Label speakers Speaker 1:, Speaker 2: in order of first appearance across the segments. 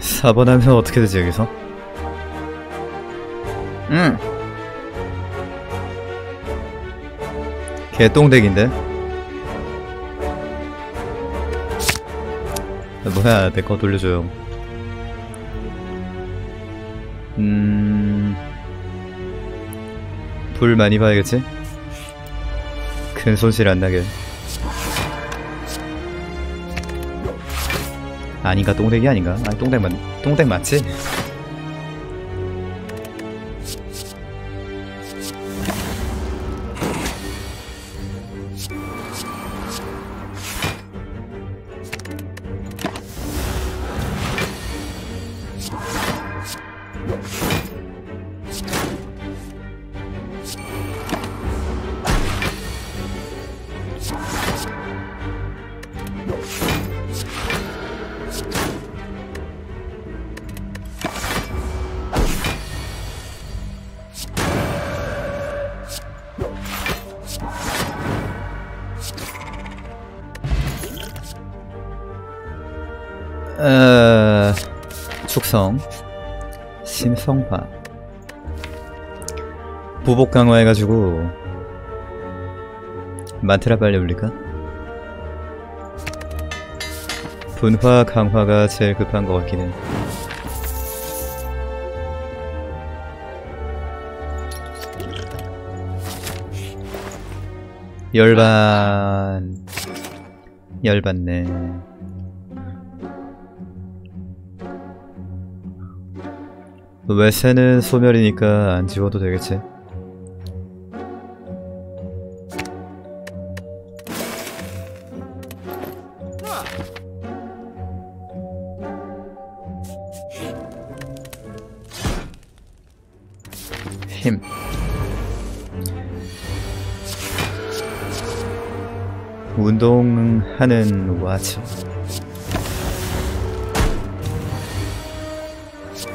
Speaker 1: 4번 하면 어떻게 되지 여기서? 응 개똥덱인데? 뭐야 내 거 돌려줘요 음... 불 많이 봐야겠지? 큰 손실 안 나게 아닌가 똥덱이 아닌가? 아니 똥덱 맞 똥덱 맞지? 어... 축성 심성화. 부복 강화해가지고 만트라 빨리 올릴까? 분화 강화가 제일 급한 것 같긴 해. 열반. 열받네 외세는 소멸이니까 안 지워도 되겠지? 힘. 운동하는 와츠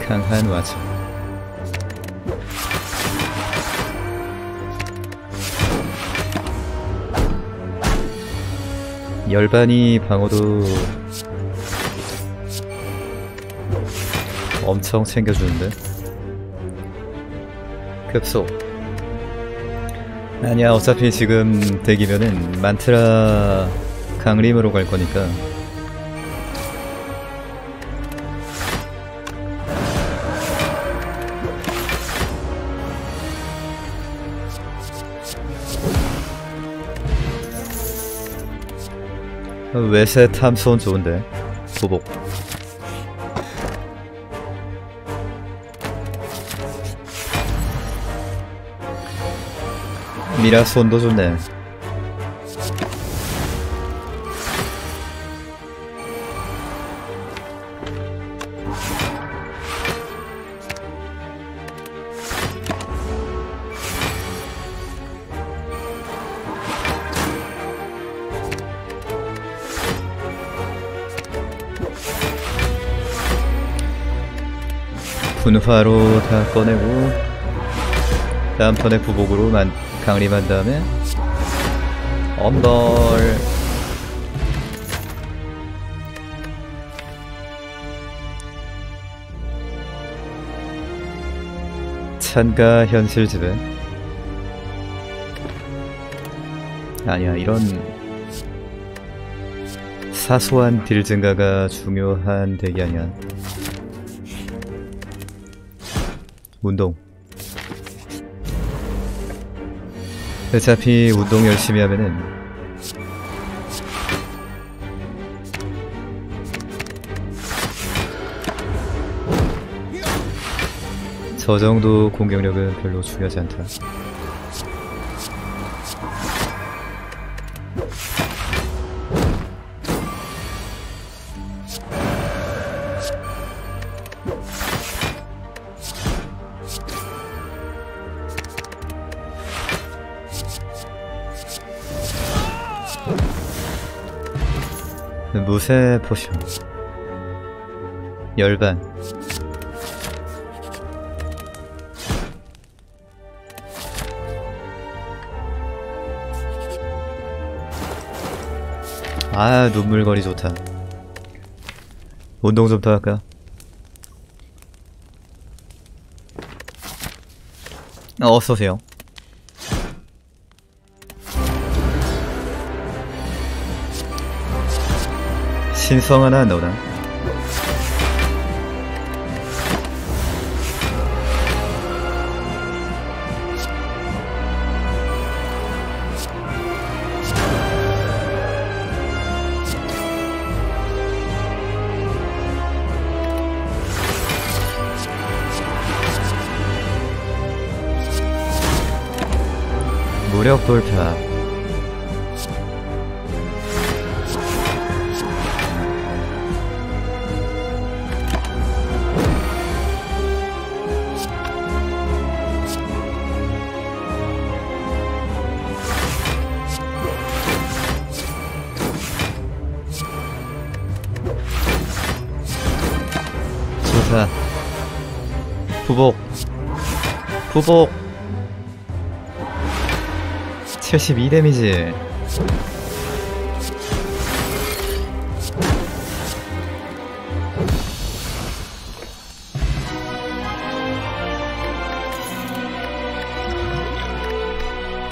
Speaker 1: 강한 와츠 열반이 방어도 엄청 챙겨주는데? 급소. 아니야 어차피 지금 덱이면은 만트라 강림으로 갈 거니까 외세 탐손 좋은데 보복. 미라 손도 좋네 분화로 다 꺼내고 다음 턴에 부복으로 만, 강림한 다음에 엄벌 찬가 현실 지배 아니야 이런 사소한 딜 증가가 중요한 덱이 아니야 운동 어차피 운동 열심히 하면은 저 정도 공격력은 별로 중요하지 않다. 요새 포션. 열반. 아 눈물거리 좋다. 운동 좀 더 할까? 어, 어서오세요. 신성 하나 넣어라. 무력 돌파. 부복. 부복. 72 데미지.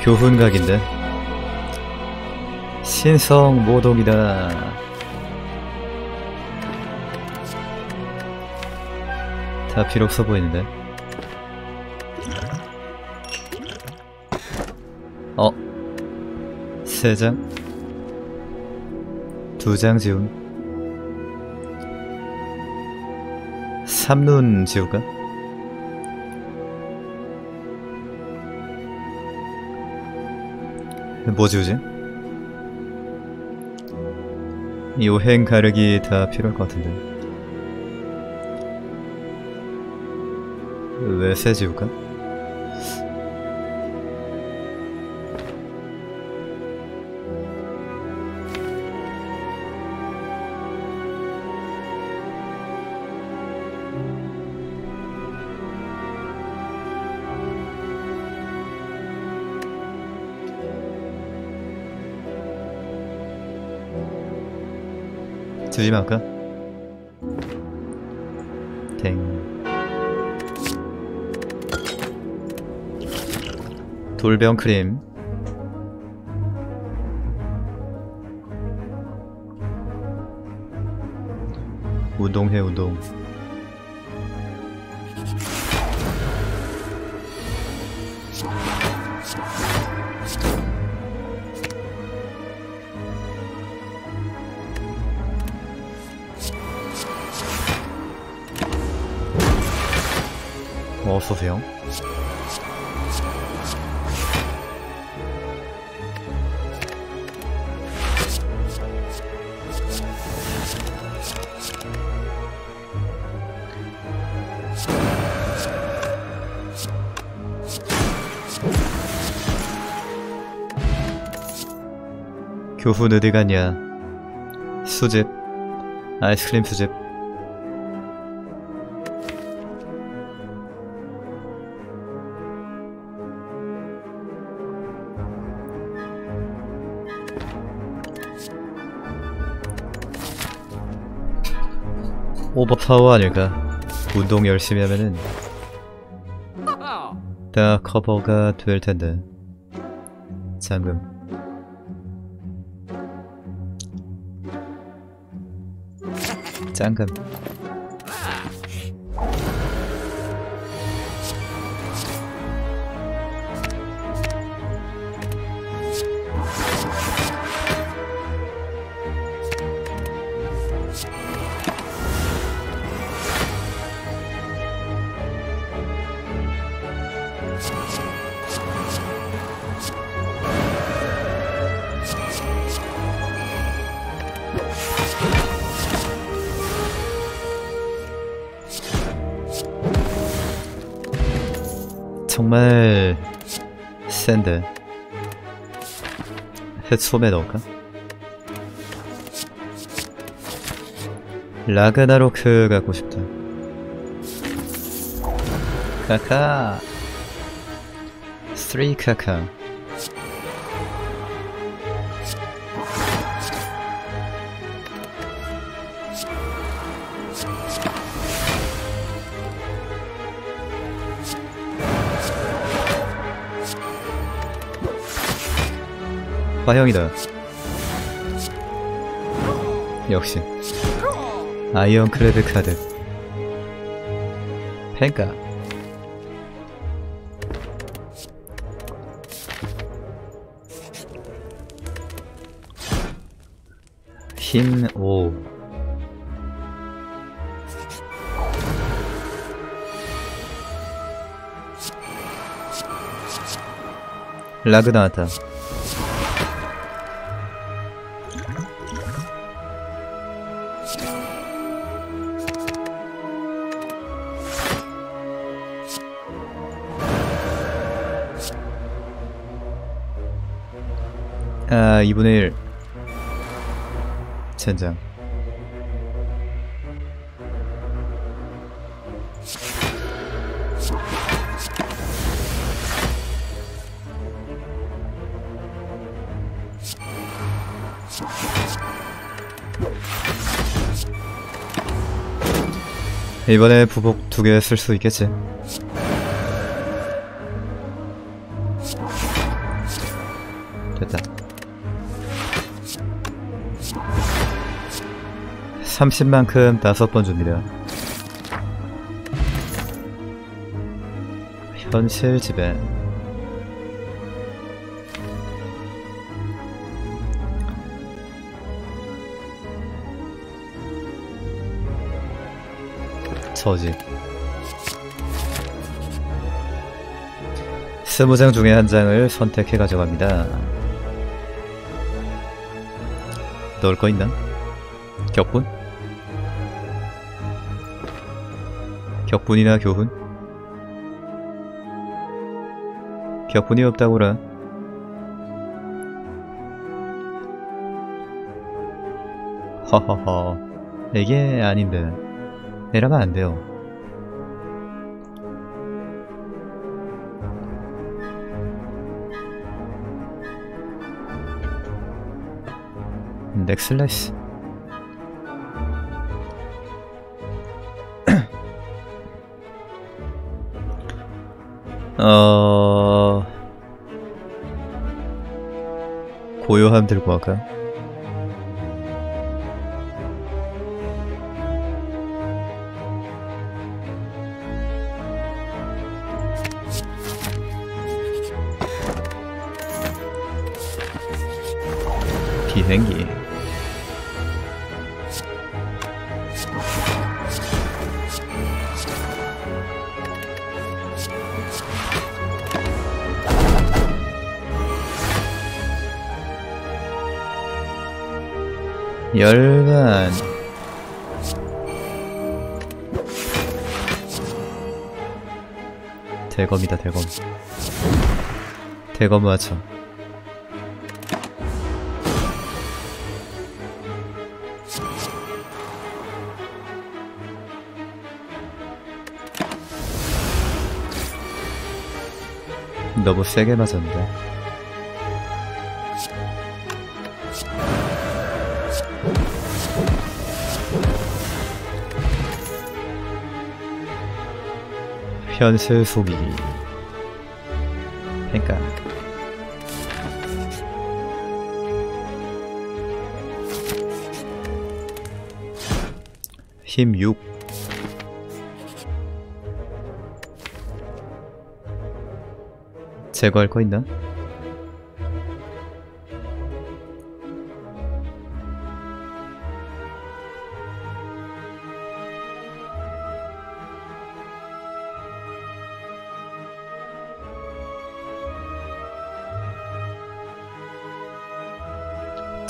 Speaker 1: 교훈각인데. 신성 모독이다. 다 필요 없어 보이는데. 어. 세 장. 두 장 지운. 삼눈 지울까? 뭐 지우지? 요행 가르기 다 필요할 것 같은데. 왜새 지울까? 주지 말까? 땡. 돌병 크림. 운동해 운동. 교훈 어디 갔냐? 수집. 아이스크림 수집. 오버파워 아닐까? 운동 열심히 하면은 다 커버가 될 텐데. 잠금. 짱금. 센데 햇솜에 넣을까? 라그나로크 갖고 싶다. 카카. 3 카카 화형이다. 역시. 아이언 크레드 카드. 펜가. 힘5 라그 나왔다 아 2분의 1 젠장. 이번에 부복 두 개 쓸 수 있겠지 30만큼 다섯 번 줍니다 현실 지배 저지 스무 장 중에 한 장을 선택해 가져갑니다 넣을 거 있나? 격분? 격분이나 교훈? 격분이 없다고라 허허허. 이게 아닌데. 이러면 안 돼요. 넥슬래스 어... 고요함 들고 갈까요? 비행기 열반 대검이다 대검. 대검 맞춰 너무 세게 맞았는데 현실 속이기 그러니까 힘 6. 제거할 거 있나?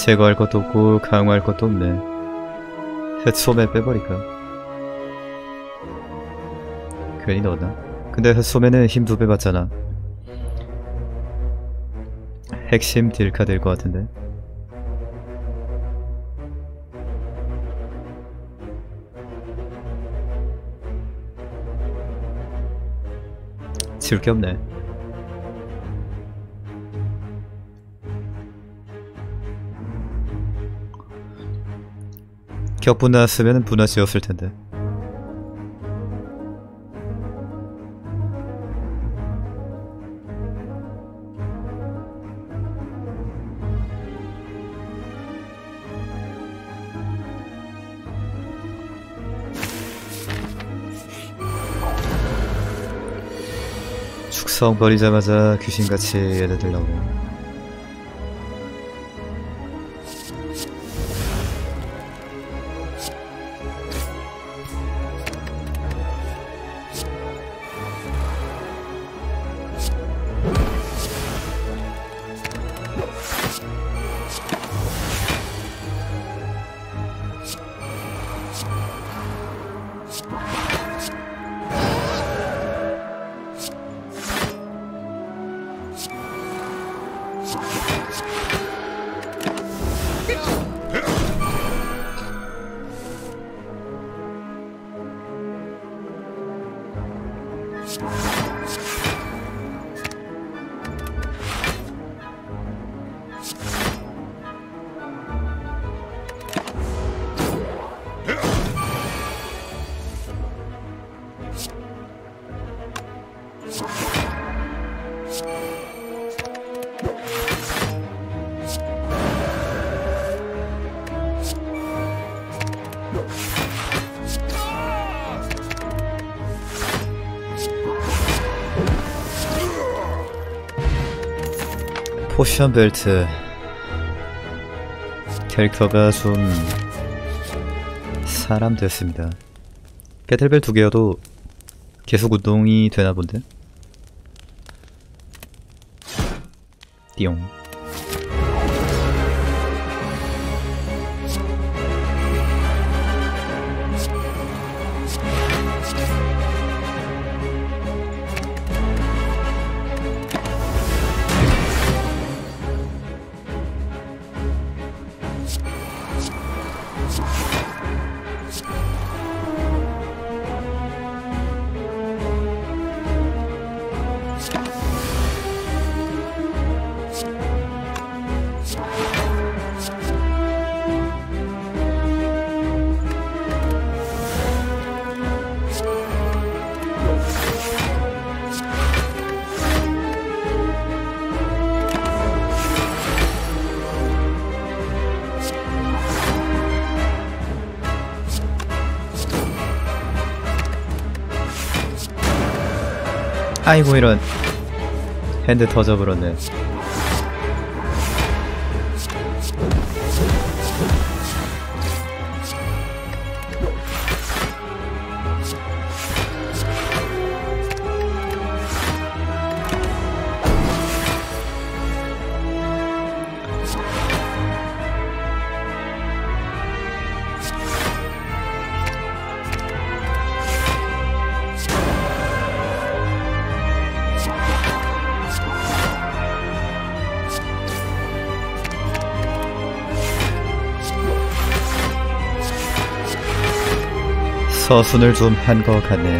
Speaker 1: 제거할 것도 없고 강화할 것도 없네. 햇소매 빼버릴까? 괜히 넣었나? 근데 햇소매는 힘두 배 받잖아. 핵심 딜카 될 것 같은데. 지울 게 없네 격분났으면 분화시였을 텐데. 축성 버리자마자 귀신같이 얘네들 나오네. 포션 벨트. 캐릭터가 좀 사람 됐습니다. 배틀벨 두 개여도 계속 운동이 되나 본데? 띠용 아이고 이런. 핸드 터져버렸네 서순을 좀 한 것 같네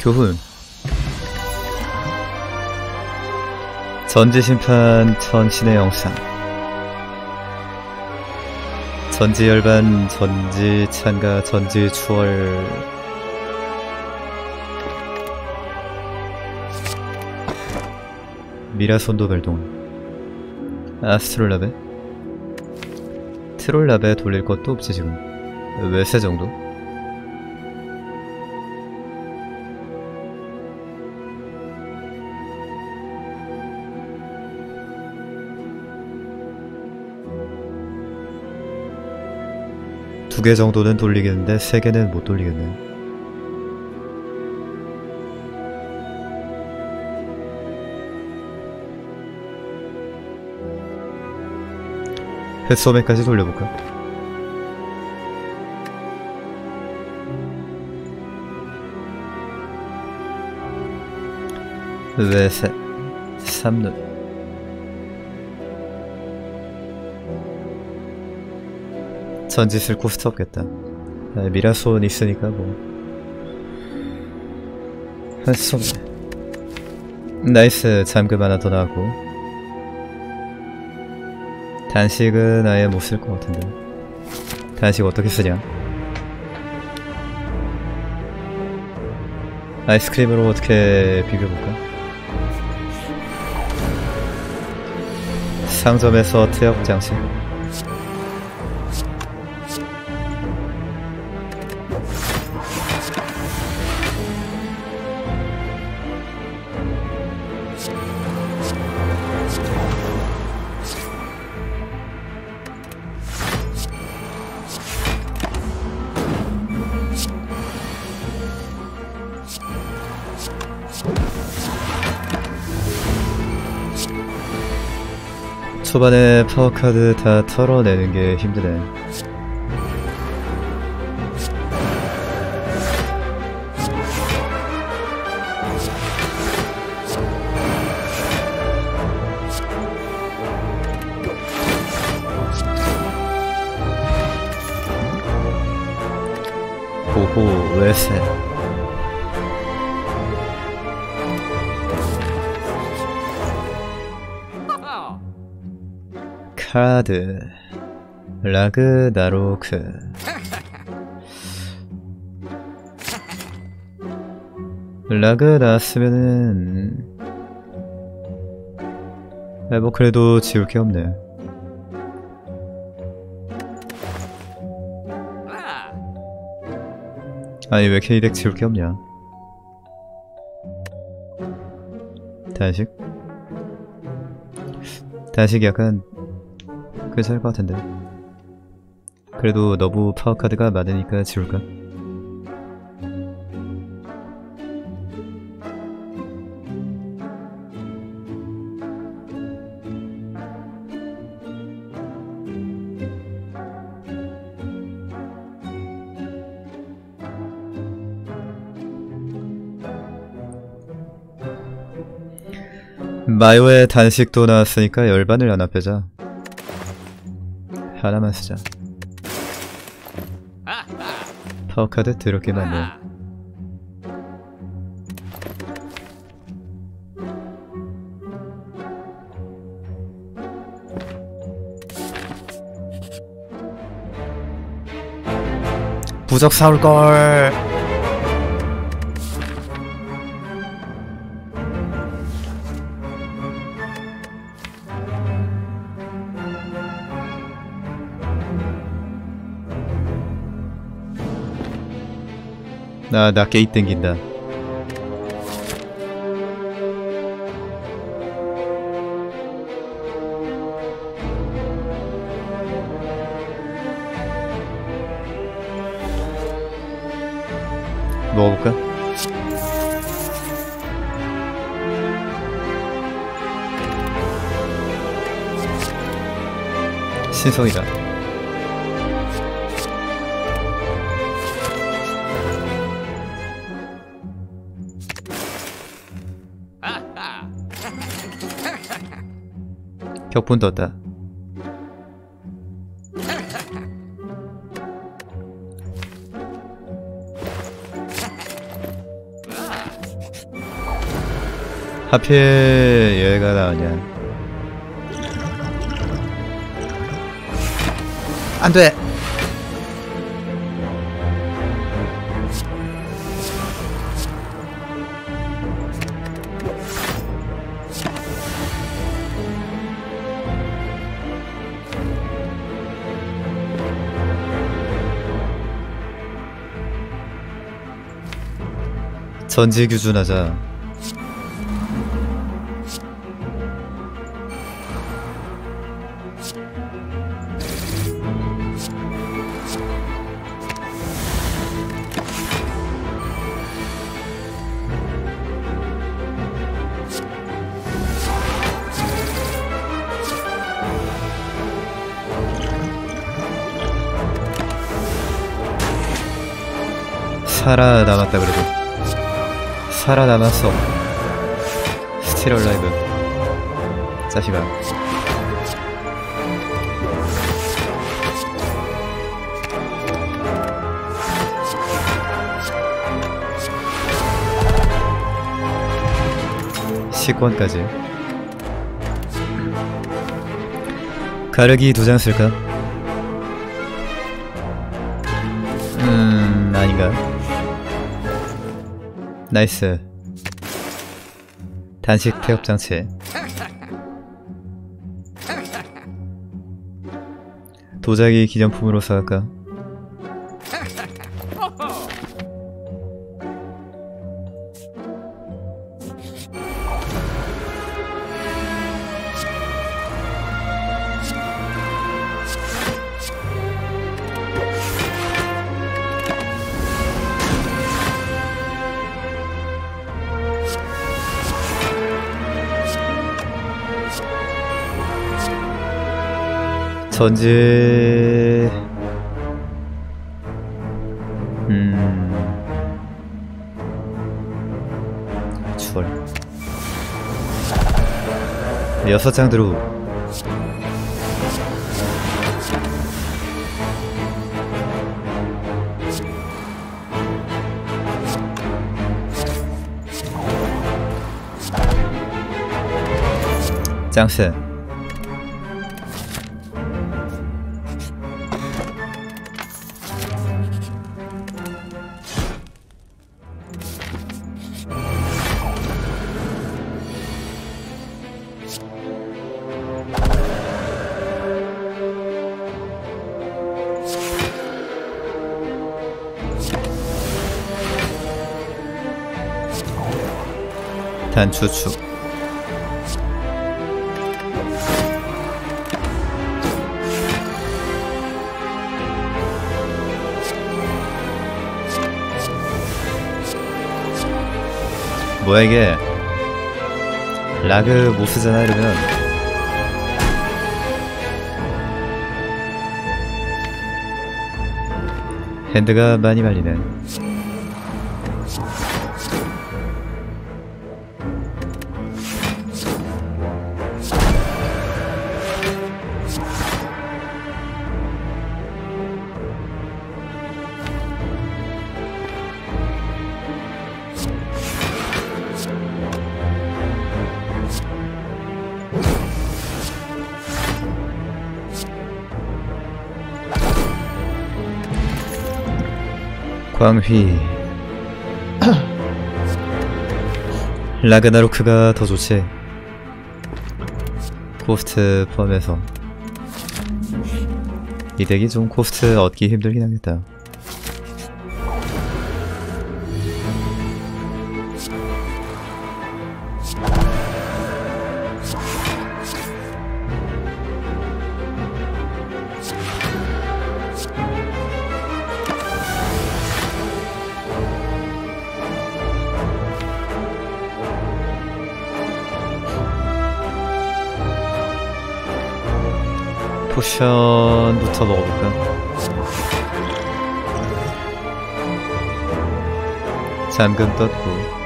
Speaker 1: 교훈. 전지심판 전신의 영상. 전지열반 전지찬가 전지추월 미라손도 발동 아스트롤라베? 트롤라베 돌릴 것도 없지 지금. 왜세 정도? 두 개 정도는 돌리겠는데 세 개는 못 돌리겠네 뱃소매까지 돌려볼까? 외세 삼눈? 쓸 코스트 없겠다. 아, 미라손 있으니까 뭐. 뱃소매. 나이스. 잠금 하나 더 나왔고 단식은 아예 못 쓸 것 같은데. 단식 어떻게 쓰냐? 아이스크림으로 어떻게 비벼볼까? 상점에서 장치. 초반에 파워카드 다 털어내는 게 힘드네. 라그나로크. 라그 나왔으면은 아, 뭐 그래도 지울 게 없네. 아니 왜 K덱 지울 게 없냐? 단식? 단식이 약간 괜찮을 것 같은데 그래도 너무 파워카드가 많으니까 지울까? 마요의 단식도 나왔으니까 열반을 하나 빼자 하나만 쓰자 파워카드 더럽게 많네 부적 사올걸 나, 나 게임 땡긴다. 먹어볼까? 신성이다. 격분 떴다. 하필 얘가 나오냐. 안 돼! 전지 규준하자. 살아남았다 그래도 살아남았어 스틸 얼라이브. 자식아. 식권까지. 가르기 두장 쓸까? 음 아닌가 나이스 단식 태업 장치 도자기 기념품으로 사갈까? 전지. 음. 주얼 여섯 장 들어 짱스 단추축 뭐야 이게? 라그 못 쓰잖아 이러면. 핸드가 많이 말리네 광휘. 라그나로크가 더 좋지? 코스트 포함해서. 이 덱이 좀 코스트 얻기 힘들긴 하겠다 포션부터 먹어볼까? 잠금 떴고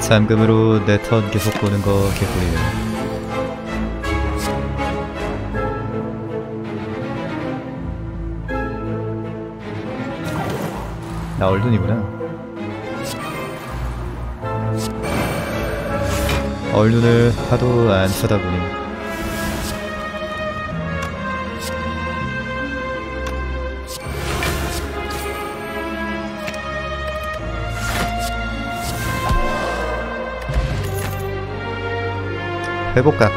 Speaker 1: 잠금으로 내 턴 계속 보는 거 개꿀이네 나 얼눈이구나. 얼눈을 하도 안 쓰다 보니. 회복각.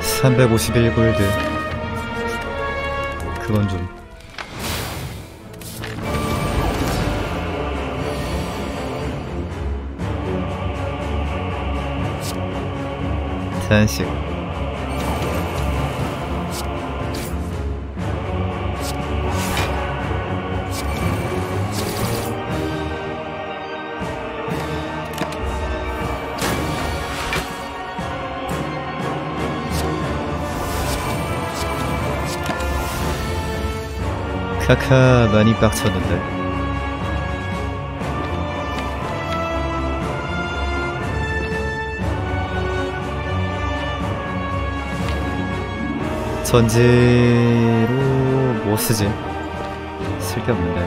Speaker 1: 351 골드 그건 좀 잔식 카카 많이 빡쳤는데. 전지로 뭐 쓰지? 쓸게 없는데.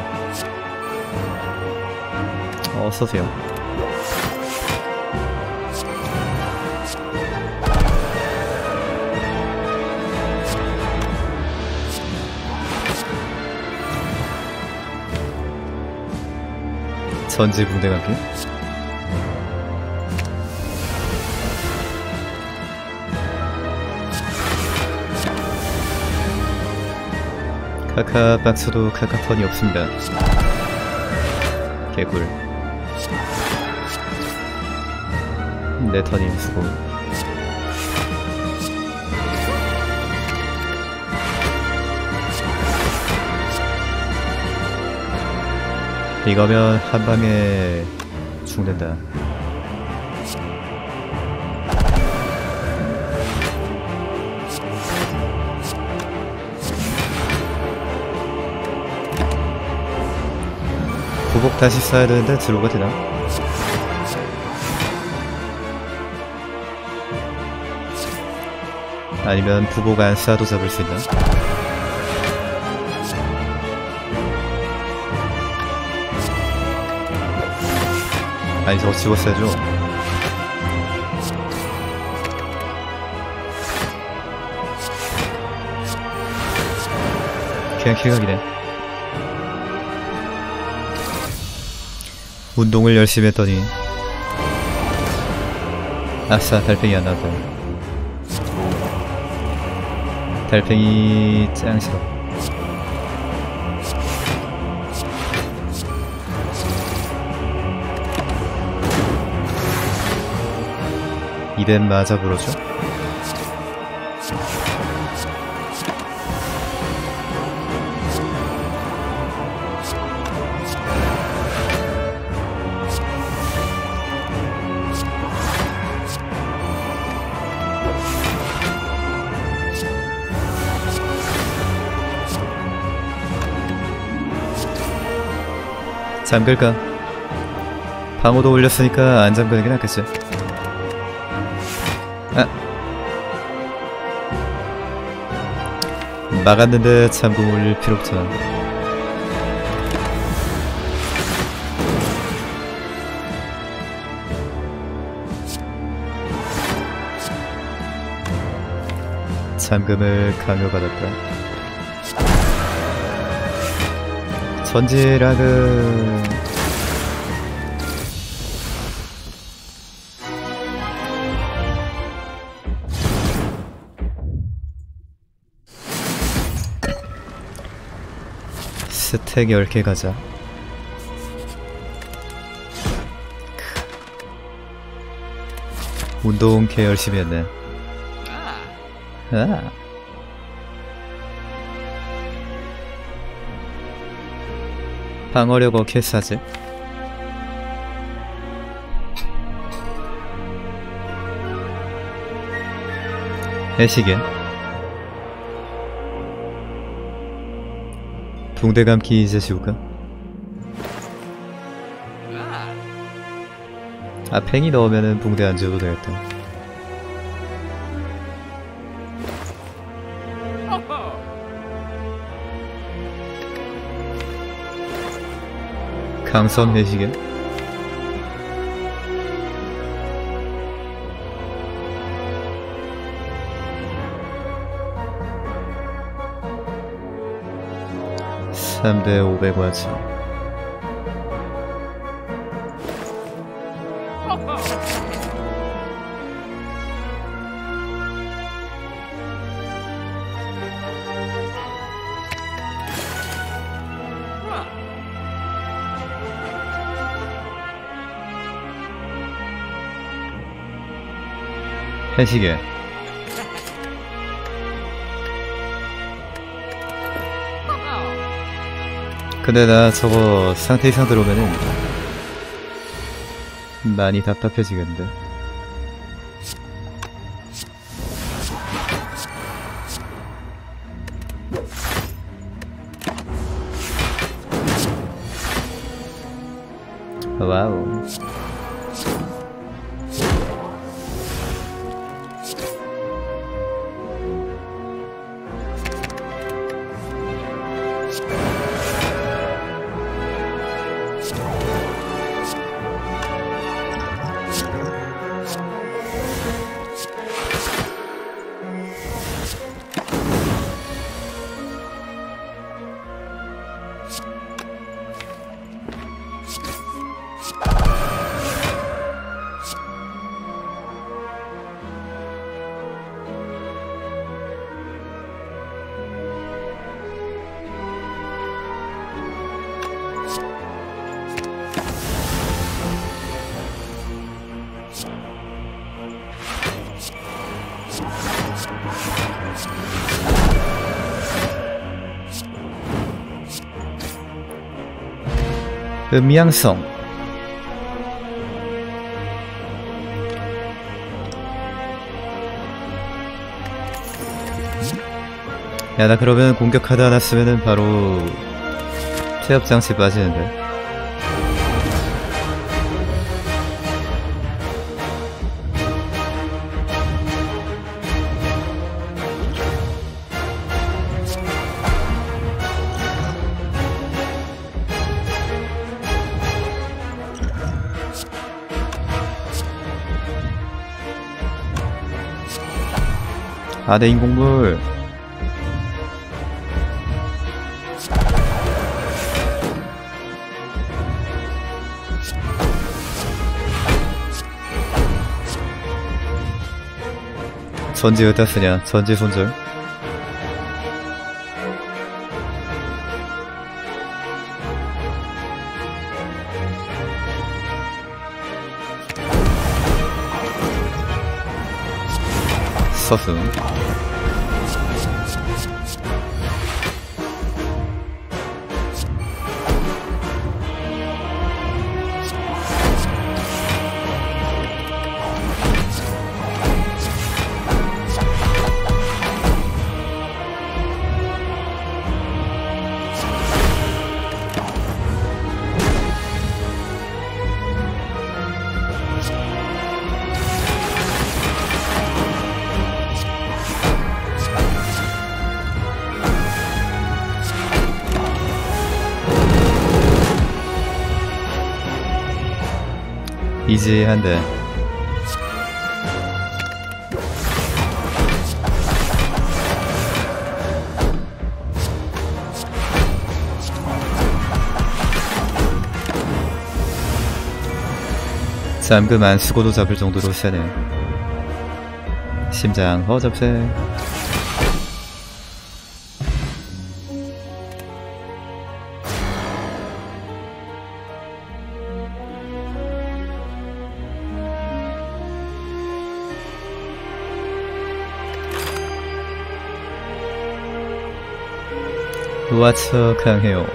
Speaker 1: 어 써세요 전지 붕대 감기? 카카 박스도 카카턴이 없습니다. 개꿀. 내 턴임 수고. 이거면 한 방에 죽는다. 구복 다시 써야 되는데 들어가 되나? 아니면 부복 안 쏴도 잡을 수 있나? 아니 저거 집었어야죠. 그냥 킬각이네. 운동을 열심히 했더니 아싸 달팽이 안 나왔다. 달팽이 짱 싫어 이덴 맞아 불어줘? 잠글까? 방어도 올렸으니까 안 잠그는 게 낫겠지? 막았는데 잠금 올릴 필요 없잖아. 잠금을 강요받았다. 전지락은 스택 10개 가자. 운동 개 열심히 했네. 아. 방어력 어케 싸지? 해시계 붕대 감기 이제 지울까? 아 팽이 넣으면은 붕대 안 지워도 되겠다 강선 해시계 삼대 500와치 해시계 근데 나 저거 상태 이상 들어오면은 많이 답답해지겠는데 음양성. 야 나 그러면 공격하다 않았으면은 바로 체업장치 빠지는데 아 내 인공물. 전지 어디다 쓰냐? 전지 손절. 썼음 이지한데. 잠금 안 쓰고도 잡을 정도로 세네. 심장 허접세 우아처 강해요.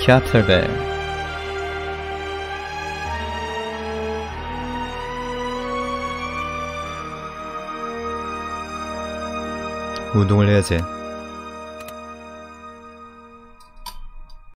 Speaker 1: 캬플벨 운동을 해야지